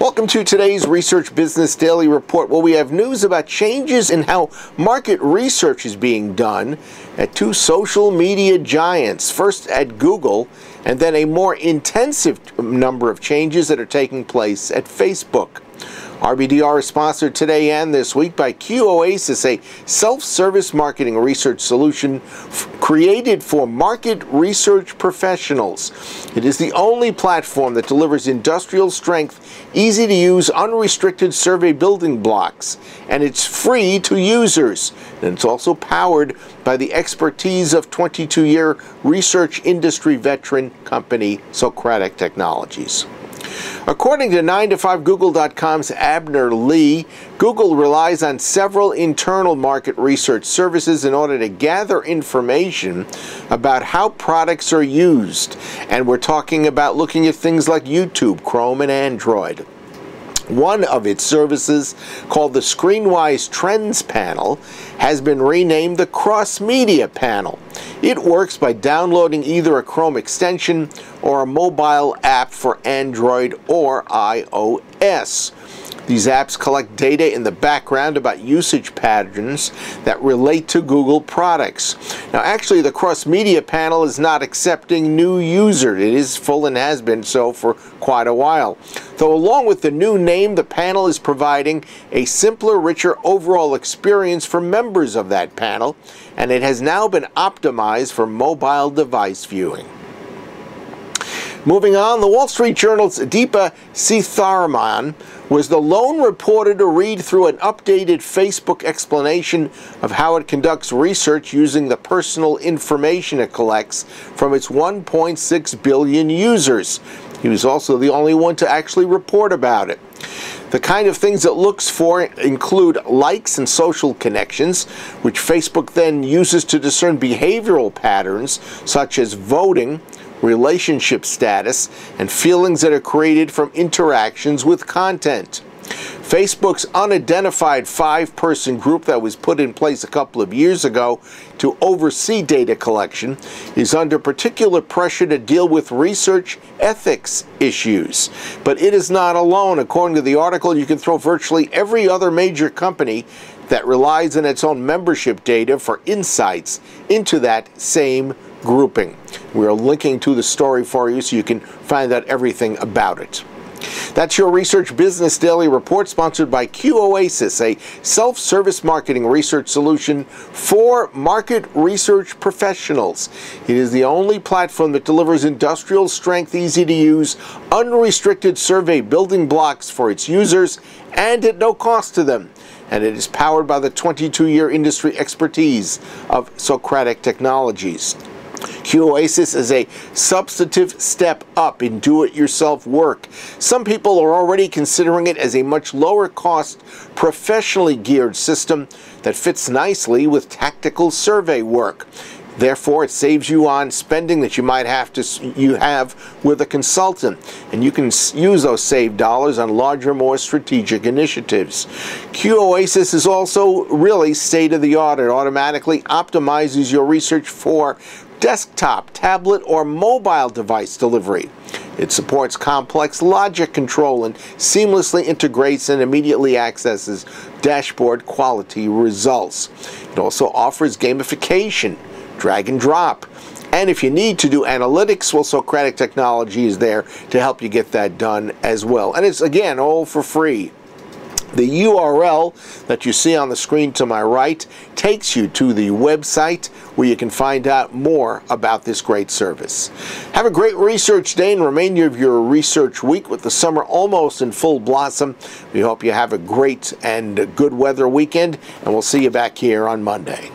Welcome to today's Research Business Daily Report, where we have news about changes in how market research is being done at two social media giants, first at Google, and then a more intensive number of changes that are taking place at Facebook. RBDR is sponsored today and this week by QOasis, a self-service marketing research solution created for market research professionals. It is the only platform that delivers industrial strength, easy to use, unrestricted survey building blocks, and it's free to users. And it's also powered by the expertise of 22-year research industry veteran company Socratic Technologies. According to 9to5Google.com's Abner Li, Google relies on several internal market research services in order to gather information about how products are used. And we're talking about looking at things like YouTube, Chrome, and Android. One of its services, called the ScreenWise Trends Panel, has been renamed the Cross Media Panel. It works by downloading either a Chrome extension or a mobile app for Android or iOS. These apps collect data in the background about usage patterns that relate to Google products. Now, actually, the cross media panel is not accepting new users. It is full and has been so for quite a while. Though, along with the new name, the panel is providing a simpler, richer overall experience for members of that panel, and it has now been optimized for mobile device viewing. Moving on, the Wall Street Journal's Deepa Seetharaman was the lone reporter to read through an updated Facebook explanation of how it conducts research using the personal information it collects from its 1.6 billion users. He was also the only one to actually report about it. The kind of things it looks for include likes and social connections, which Facebook then uses to discern behavioral patterns such as voting, relationship status, and feelings that are created from interactions with content. Facebook's unidentified five-person group that was put in place a couple of years ago to oversee data collection is under particular pressure to deal with research ethics issues. But it is not alone. According to the article, you can throw virtually every other major company that relies on its own membership data for insights into that same grouping. We're linking to the story for you so you can find out everything about it. That's your Research Business Daily Report sponsored by QOasis, a self-service marketing research solution for market research professionals. It is the only platform that delivers industrial strength, easy to use, unrestricted survey building blocks for its users and at no cost to them and it is powered by the 22-year industry expertise of Socratic Technologies. QOasis is a substantive step up in do-it-yourself work. Some people are already considering it as a much lower cost, professionally geared system that fits nicely with tactical survey work. Therefore, it saves you on spending that you might have to you have with a consultant, and you can use those saved dollars on larger, more strategic initiatives. QOasis is also really state of the art. It automatically optimizes your research for desktop, tablet, or mobile device delivery. It supports complex logic control and seamlessly integrates and immediately accesses dashboard quality results. It also offers gamification, drag and drop, and if you need to do analytics, well, Socratic Technology is there to help you get that done as well. And it's, again, all for free. The URL that you see on the screen to my right takes you to the website where you can find out more about this great service. Have a great research day and remainder of your research week with the summer almost in full blossom. We hope you have a great and good weather weekend, and we'll see you back here on Monday.